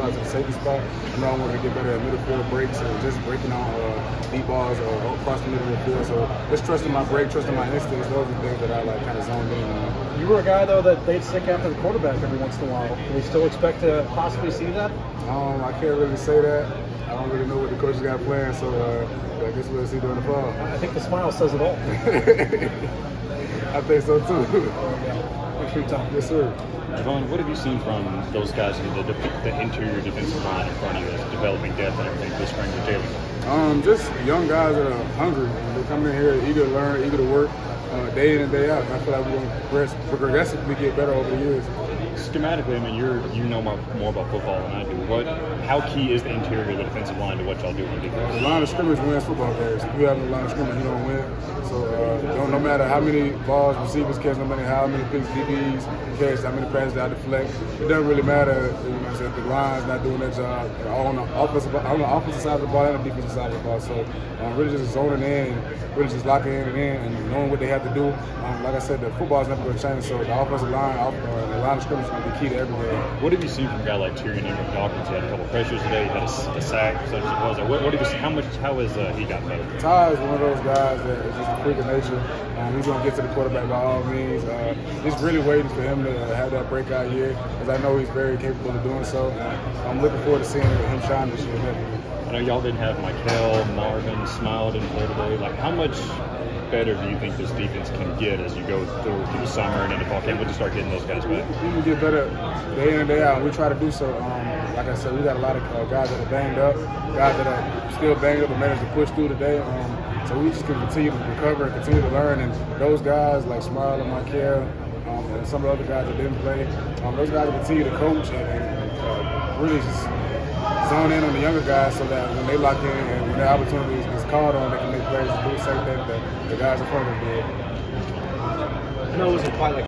spot to the safety spot. I know I wanted to get better at middle field breaks and just breaking on uh, deep balls or across the middle of the field. So just trusting my break, trusting my instincts. Those are the things that I like kind of zoned in on. You were a guy though that they'd stick after the quarterback every once in a while. Can we still expect to possibly see that? Um, I can't really say that. I don't really know what the coaches got planned, so uh, I guess we'll see during the fall. I think the smile says it all. I think so too. Thanks for your time. Yes, sir. Javon, what have you seen from those guys in the, the interior defensive line in front of you, developing depth and everything this spring with Jalen? Um, just young guys that are hungry. They come in here eager to learn, eager to work, uh, day in and day out. And I feel like we're going to progress, progressively get better over the years. Schematically, I mean, you're you know more, more about football than I do. What, how key is the interior of the defensive line to what y'all do on defense? The line of scrimmage wins football games. If you have no line of scrimmage, you don't win. So uh, no, no matter how many balls receivers catch, no matter how many picks DBs catch, how many passes I deflect, it doesn't really matter. You know what I'm saying? The line's not doing their job on the offensive on the offensive side of the ball and the defensive side of the ball. So um, really just zoning in, really just locking in and in, and knowing what they have to do. Um, like I said, the football is never going to change. So the offensive line, off, uh, the line of scrimmage is going to be key to everything. What have you seen from a guy like Tyrion Ingram Dawkins? He had a couple pressures today. He had a, a sack, such as it was. What, what have you seen? How much? How has uh, he got better? Ty is one of those guys that is just a freak of nature. Um, he's going to get to the quarterback by all means. Uh, just really waiting for him to have that breakout year, because I know he's very capable of doing so. I'm looking forward to seeing him shine this year. I know y'all didn't have Mykel, Marvin, Smael didn't play today. Like, how much better do you think this defense can get as you go through, through the summer and into fall camp? We'll just start getting those guys back. We can get better day in and day out. We try to do so. Um, like I said, we got a lot of uh, guys that are banged up, guys that are still banged up and managed to push through today. Um, so we just can continue to recover and continue to learn. And those guys like Smael and Mykel, um, and some of the other guys that didn't play, um, those guys continue to coach and, and uh, really just zone in on the younger guys so that when they lock in and when their opportunity is called on, they can make plays do the same thing that the guys in front of them did. I know it wasn't quite like